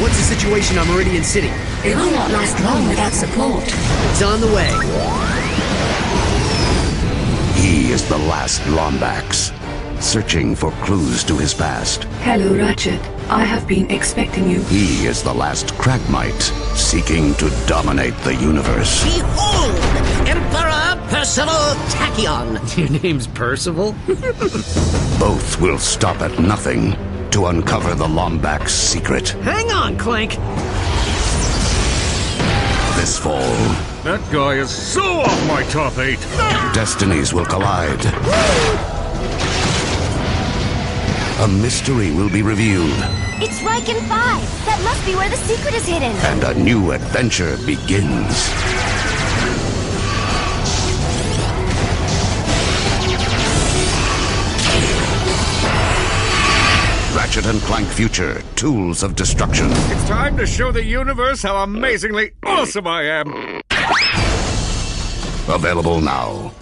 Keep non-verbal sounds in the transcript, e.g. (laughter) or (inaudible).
What's the situation on Meridian City? It will not last long without support. It's on the way. He is the last Lombax, searching for clues to his past. Hello, Ratchet. I have been expecting you. He is the last Cragmite, seeking to dominate the universe. Behold! Emperor Percival Tachyon! (laughs) Your name's Percival? (laughs) Both will stop at nothing to uncover the Lombax secret. Hang on, Clank! This fall, That guy is so off my top eight. destinies will collide. A mystery will be revealed, It's Rykan 5. That must be where the secret is hidden. and a new adventure begins. Ratchet and Clank Future, Tools of Destruction. It's time to show the universe how amazingly awesome I am. Available now.